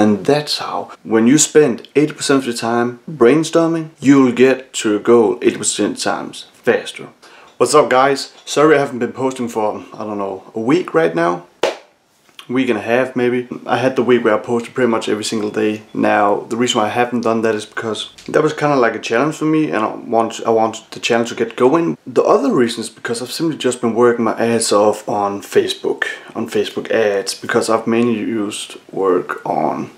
And that's how, when you spend 80% of your time brainstorming, you'll get to your goal 80% times faster. What's up guys? Sorry I haven't been posting for, I don't know, a week right now week and a half maybe. I had the week where I posted pretty much every single day. Now the reason why I haven't done that is because that was kind of like a challenge for me and I want I want the challenge to get going. The other reason is because I've simply just been working my ass off on Facebook, on Facebook ads because I've mainly used work on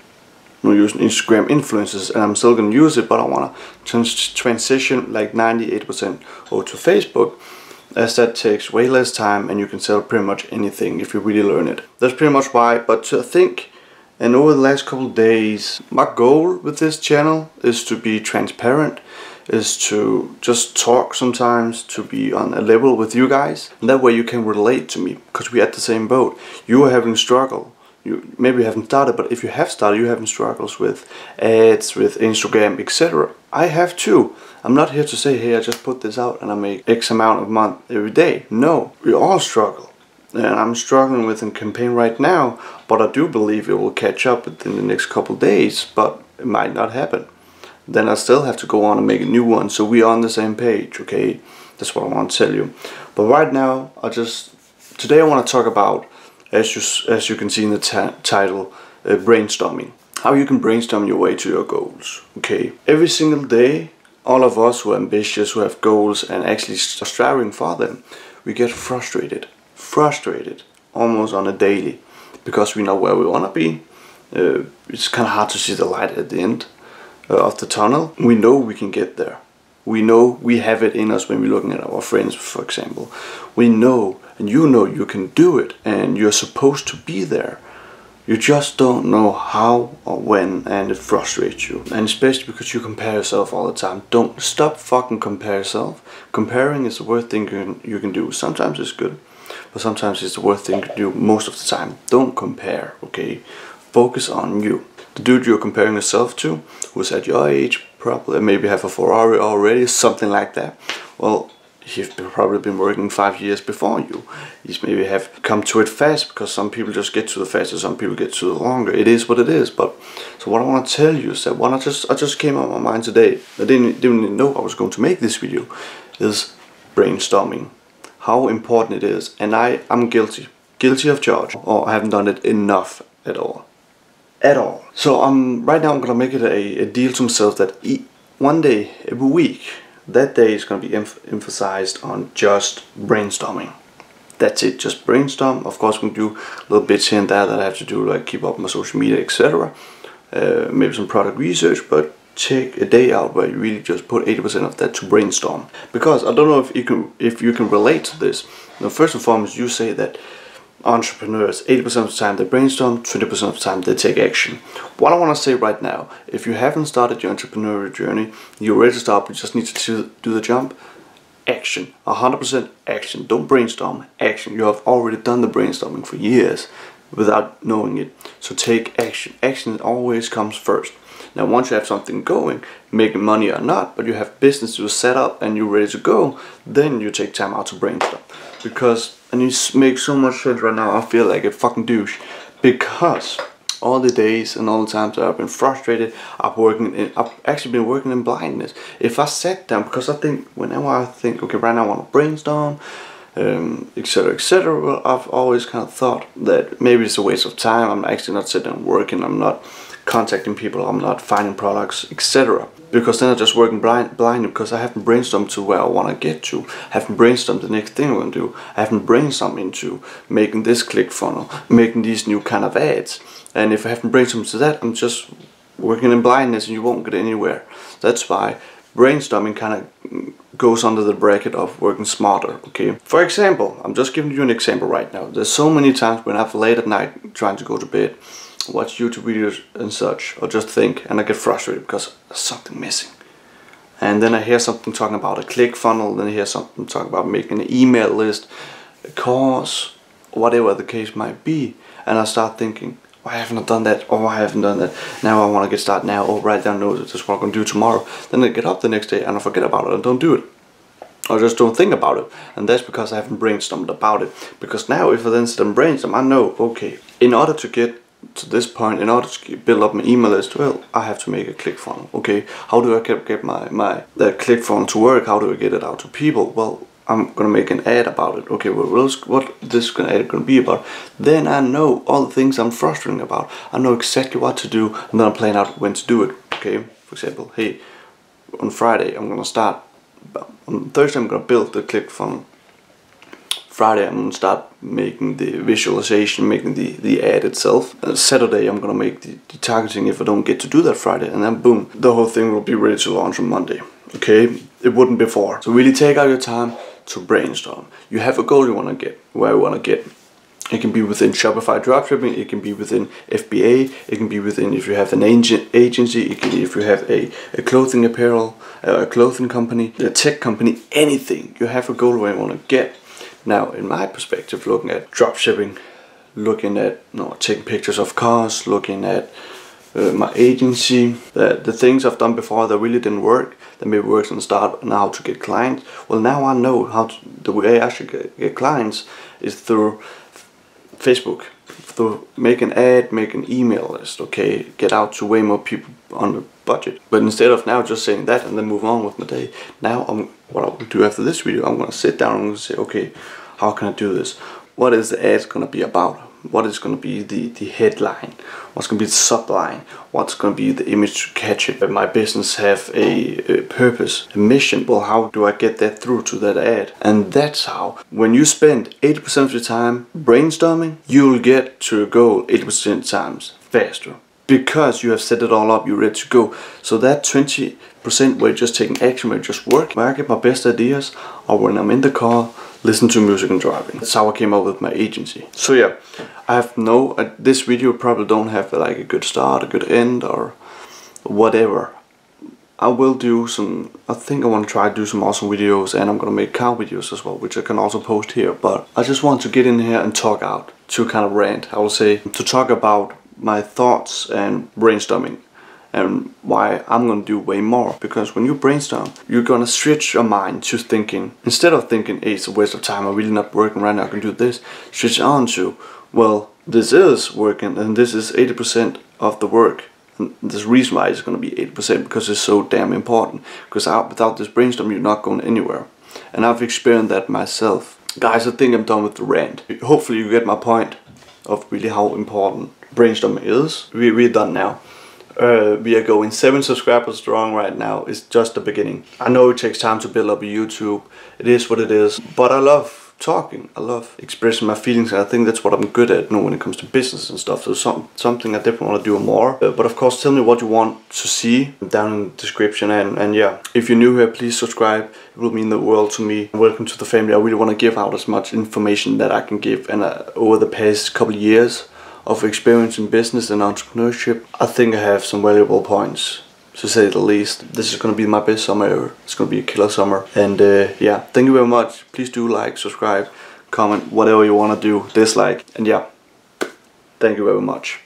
I'm using Instagram influencers and I'm still gonna use it but I wanna trans transition like 98% over to Facebook as that takes way less time and you can sell pretty much anything if you really learn it. That's pretty much why, but to think and over the last couple days, my goal with this channel is to be transparent, is to just talk sometimes, to be on a level with you guys. And that way you can relate to me, because we're at the same boat. You are having struggle. You maybe haven't started, but if you have started, you're having struggles with ads, with Instagram, etc. I have too. I'm not here to say, hey, I just put this out and I make X amount of month every day. No, we all struggle. And I'm struggling with a campaign right now, but I do believe it will catch up within the next couple days, but it might not happen. Then I still have to go on and make a new one, so we're on the same page, okay? That's what I want to tell you. But right now, I just, today I want to talk about, as you, as you can see in the title, uh, brainstorming. How you can brainstorm your way to your goals, okay? Every single day, all of us who are ambitious, who have goals and actually striving for them, we get frustrated, frustrated almost on a daily because we know where we want to be. Uh, it's kind of hard to see the light at the end uh, of the tunnel. We know we can get there. We know we have it in us when we're looking at our friends, for example. We know, and you know you can do it, and you're supposed to be there. You just don't know how or when and it frustrates you. And especially because you compare yourself all the time. Don't stop fucking compare yourself. Comparing is the worst thing you can, you can do. Sometimes it's good, but sometimes it's the worst thing to do most of the time. Don't compare, okay? Focus on you. The dude you're comparing yourself to, who's at your age, probably maybe have a Ferrari already, something like that. Well, he's probably been working five years before you. He's maybe have come to it fast because some people just get to the faster, some people get to the longer. It is what it is. But so what I want to tell you is that what I just I just came on my mind today. I didn't didn't know I was going to make this video. Is brainstorming, how important it is, and I am guilty, guilty of charge, or I haven't done it enough at all, at all. So I'm um, right now I'm gonna make it a, a deal to myself that one day every week that day is going to be em emphasized on just brainstorming. That's it, just brainstorm. Of course, we can do little bits here and there that I have to do, like keep up my social media, etc. Uh, maybe some product research, but take a day out where you really just put 80% of that to brainstorm. Because I don't know if you can if you can relate to this. Now, first and foremost, you say that entrepreneurs 80% of the time they brainstorm 20% of the time they take action. What i want to say right now if you haven't started your entrepreneurial journey you're ready to start you just need to do the jump action 100% action. Don't brainstorm action. You have already done the brainstorming for years without knowing it. So take action. Action always comes first now once you have something going making money or not but you have business to set up and you're ready to go then you take time out to brainstorm because and it makes so much sense right now. I feel like a fucking douche because all the days and all the times that I've been frustrated, I've working in, I've actually been working in blindness. If I sat down, because I think whenever I think, okay, right now I want to brainstorm, um, etc., etc., well, I've always kind of thought that maybe it's a waste of time. I'm actually not sitting and working. I'm not contacting people. I'm not finding products, etc because then I'm just working blind, blindly because I haven't brainstormed to where I want to get to. I haven't brainstormed the next thing I'm going to do. I haven't brainstormed into making this click funnel, making these new kind of ads. And if I haven't brainstormed to that, I'm just working in blindness and you won't get anywhere. That's why brainstorming kind of goes under the bracket of working smarter, okay? For example, I'm just giving you an example right now. There's so many times when I'm late at night trying to go to bed watch YouTube videos and such, or just think, and I get frustrated because there's something missing. And then I hear something talking about a click funnel, then I hear something talking about making an email list, a course, whatever the case might be, and I start thinking, why haven't I done that? Oh, I haven't done that. Now I want to get started now. Oh, write down notes. This is what I'm going to do tomorrow. Then I get up the next day and I forget about it and don't do it. I just don't think about it. And that's because I haven't brainstormed about it. Because now if I then sit and brainstorm, I know, okay, in order to get to this point, in order to build up my email list, well, I have to make a click funnel. Okay, how do I get, get my my that click funnel to work? How do I get it out to people? Well, I'm gonna make an ad about it. Okay, well, what, what this gonna ad gonna be about? Then I know all the things I'm frustrating about. I know exactly what to do, and then I'm planning out when to do it. Okay, for example, hey, on Friday I'm gonna start. On Thursday I'm gonna build the click funnel. Friday I'm gonna start making the visualization, making the, the ad itself. Uh, Saturday I'm gonna make the, the targeting if I don't get to do that Friday, and then boom, the whole thing will be ready to launch on Monday. Okay, it wouldn't before. So really take out your time to brainstorm. You have a goal you want to get, where you want to get. It can be within Shopify dropshipping, it can be within FBA, it can be within if you have an agency, it can if you have a, a clothing apparel, a clothing company, a tech company, anything. You have a goal where you want to get. Now, in my perspective, looking at dropshipping, looking at you know, taking pictures of cars, looking at uh, my agency, the, the things I've done before that really didn't work, that maybe works on the start and how to get clients. Well, now I know how to, the way I should get, get clients is through Facebook, through make an ad, make an email list, okay, get out to way more people on the budget. But instead of now just saying that and then move on with my day, now I'm what I will do after this video, I'm gonna sit down and say, okay, how can I do this? What is the ad gonna be about? what is going to be the, the headline, what's going to be the subline, what's going to be the image to catch it. My business have a, a, purpose, a mission. Well, how do I get that through to that ad? And that's how. When you spend 80% of your time brainstorming, you'll get to your goal 80% times faster. Because you have set it all up, you're ready to go. So that 20% where you're just taking action, where you just work, where I get my best ideas, or when I'm in the car, listen to music and driving. That's how I came up with my agency. So yeah, I have no, uh, this video probably don't have like a good start, a good end or whatever. I will do some, I think I want to try to do some awesome videos and I'm gonna make car videos as well, which I can also post here. But I just want to get in here and talk out, to kind of rant, I will say, to talk about my thoughts and brainstorming and why I'm gonna do way more. Because when you brainstorm, you're gonna switch your mind to thinking, instead of thinking, hey, it's a waste of time, I'm really not working right now, I can do this, switch on to, well, this is working and this is 80% of the work. And this reason why it's gonna be 80% because it's so damn important. Because out without this brainstorm, you're not going anywhere. And I've experienced that myself. Guys, I think I'm done with the rant. Hopefully you get my point of really how important brainstorming is. We, we're done now. Uh, we are going seven subscribers strong right now. It's just the beginning. I know it takes time to build up a YouTube. It is what it is. But I love talking. I love expressing my feelings. And I think that's what I'm good at you know, when it comes to business and stuff. So some, something I definitely want to do more. Uh, but of course, tell me what you want to see down in the description. And, and yeah, if you're new here, please subscribe. It will mean the world to me. Welcome to the family. I really want to give out as much information that I can give. And uh, over the past couple years, of experience in business and entrepreneurship, I think I have some valuable points to say the least. This is going to be my best summer ever. It's going to be a killer summer. And uh, yeah, thank you very much. Please do like, subscribe, comment, whatever you want to do, dislike. And yeah, thank you very much.